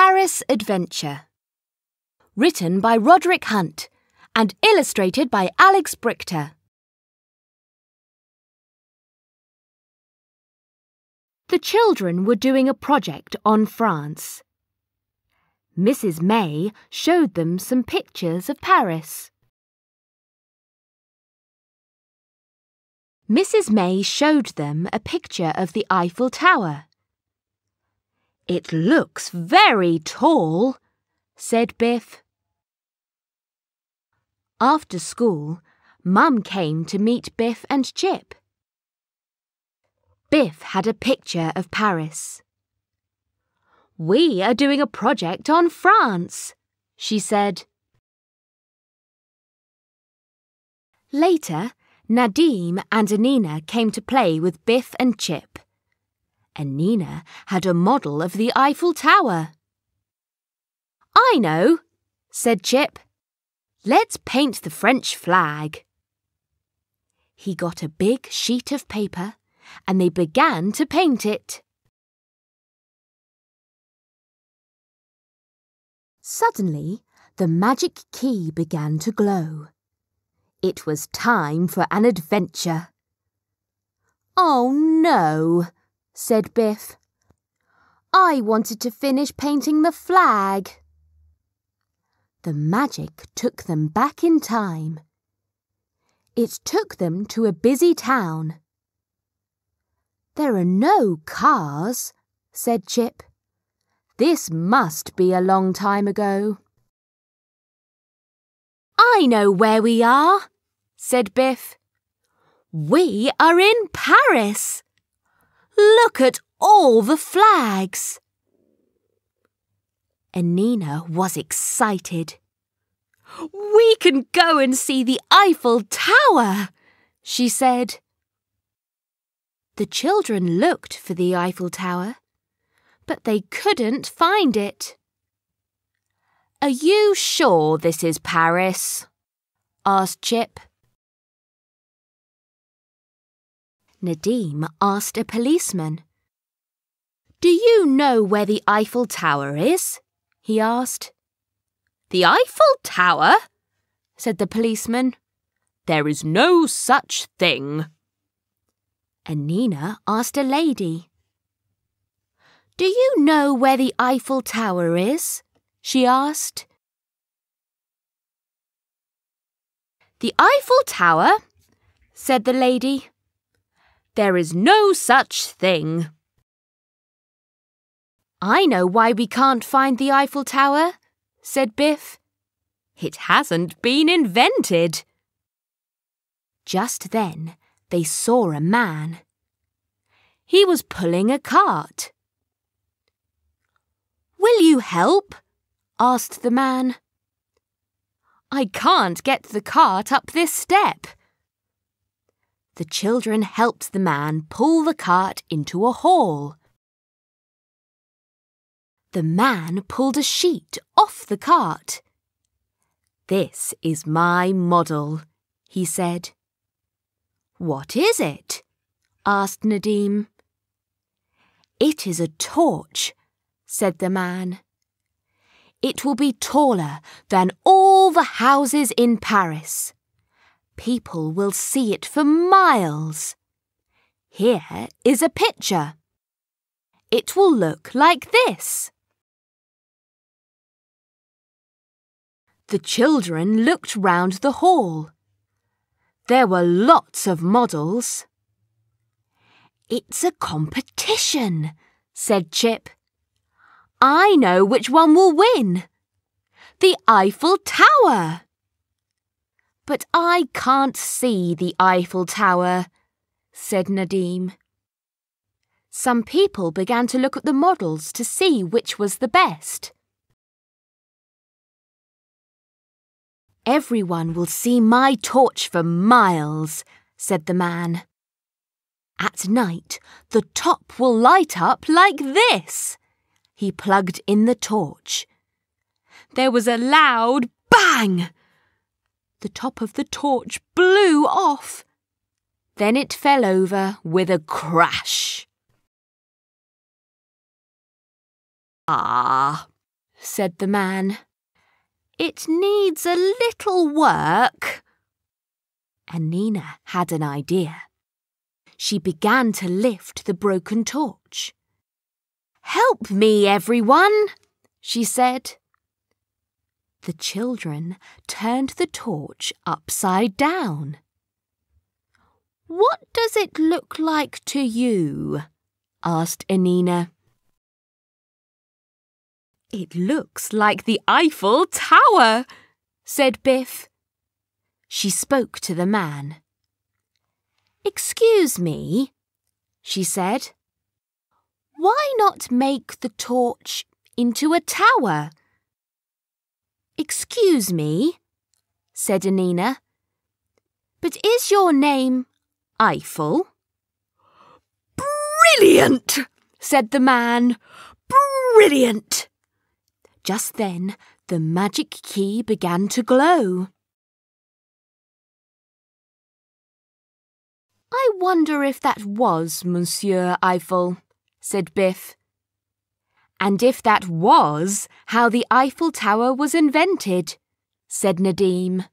Paris Adventure. Written by Roderick Hunt and illustrated by Alex Brychta. The children were doing a project on France. Mrs. May showed them some pictures of Paris. Mrs. May showed them a picture of the Eiffel Tower. It looks very tall, said Biff. After school, Mum came to meet Biff and Chip. Biff had a picture of Paris. We are doing a project on France, she said. Later, Nadim and Anneena came to play with Biff and Chip Anneena had a model of the Eiffel Tower. I know, said Chip. Let's paint the French flag. He got a big sheet of paper and they began to paint it. Suddenly, the magic key began to glow. It was time for an adventure. Oh no, said Biff. I wanted to finish painting the flag. The magic took them back in time. It took them to a busy town. There are no cars, said Chip. This must be a long time ago. I know where we are, said Biff. We are in Paris. Look at all the flags. Anneena was excited. We can go and see the Eiffel Tower, she said. The children looked for the Eiffel Tower, but they couldn't find it. Are you sure this is Paris? asked Chip. Nadim asked a policeman. Do you know where the Eiffel Tower is? he asked. The Eiffel Tower? said the policeman. There is no such thing. Anneena asked a lady. Do you know where the Eiffel Tower is? she asked. The Eiffel Tower, said the lady. There is no such thing. I know why we can't find the Eiffel Tower, said Biff. It hasn't been invented. Just then, they saw a man. He was pulling a cart. Will you help? asked the man. I can't get the cart up this step, the children helped the man pull the cart into a hall. The man pulled a sheet off the cart. This is my model, he said. What is it? asked Nadim. It is a torch, said the man. It will be taller than all the houses in Paris. People will see it for miles. Here is a picture. It will look like this. The children looked round the hall. There were lots of models. It's a competition, said Chip. I know which one will win. The Eiffel Tower. But I can't see the Eiffel Tower, said Nadim. Some people began to look at the models to see which was the best. Everyone will see my torch for miles, said the man. At night, the top will light up like this. He plugged in the torch. There was a loud bang the top of the torch blew off. Then it fell over with a crash. Ah, said the man. It needs a little work. Anneena had an idea. She began to lift the broken torch. Help me, everyone, she said. The children turned the torch upside down. What does it look like to you? asked Anneena. It looks like the Eiffel Tower, said Biff. She spoke to the man. Excuse me, she said. Why not make the torch into a tower? Excuse me, said Anneena. But is your name Eiffel? Brilliant, said the man. Brilliant. Just then, the magic key began to glow. I wonder if that was Monsieur Eiffel, said Biff. And if that was how the Eiffel Tower was invented, said Nadim.